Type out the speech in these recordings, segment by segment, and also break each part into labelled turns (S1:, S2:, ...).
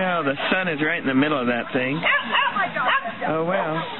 S1: Oh, the sun is right in the middle of that thing. Oh,
S2: oh
S1: wow.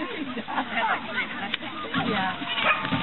S1: yeah.